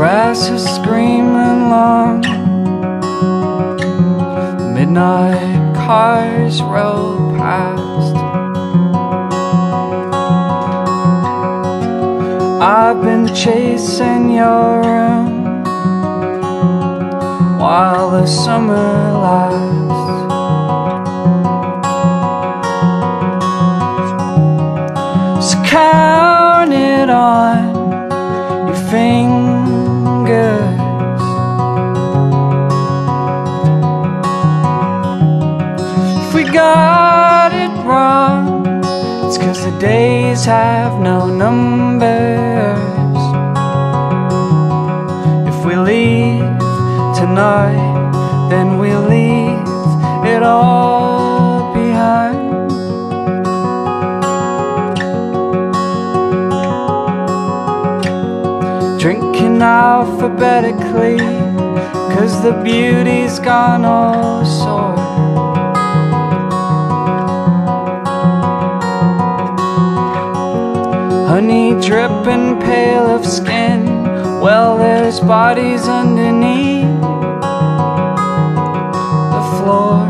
grass is screaming long. Midnight cars roll past. I've been chasing your room while the summer lasts. So count it on. Got it wrong, it's cause the days have no numbers. If we leave tonight, then we leave it all behind. Drinking alphabetically, cause the beauty's gone all sore. Dripping pale of skin. Well, there's bodies underneath the floor.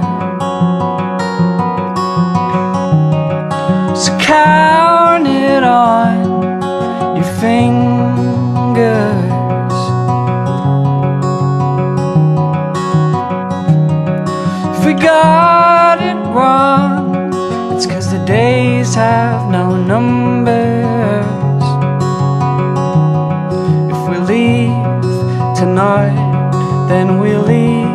So count it on your fingers. If we got it wrong, it's cause the days have no numbers. Tonight, then we'll leave